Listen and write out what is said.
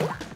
you